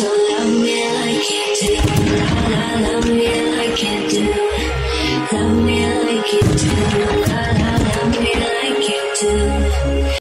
So love me like you do. La la, love me like you do. Love me like you do.